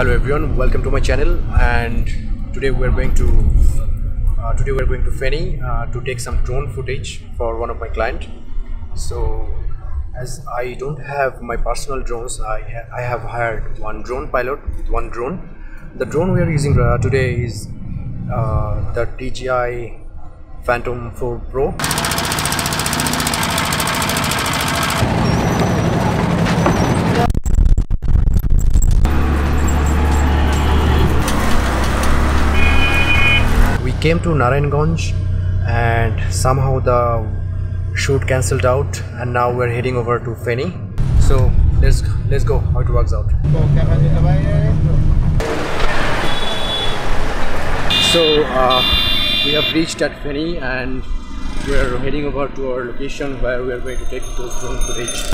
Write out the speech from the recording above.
hello everyone. Welcome to my channel. And today we're going to uh, today we're going to Feni uh, to take some drone footage for one of my client. So as I don't have my personal drones I, ha I have hired one drone pilot with one drone. The drone we are using uh, today is uh, the DJI Phantom 4 Pro came to Narayanganj and somehow the shoot cancelled out and now we're heading over to Feni. So let's let's go. How it works out. So uh, we have reached at Feni and we're heading over to our location where we are going to take those drone footage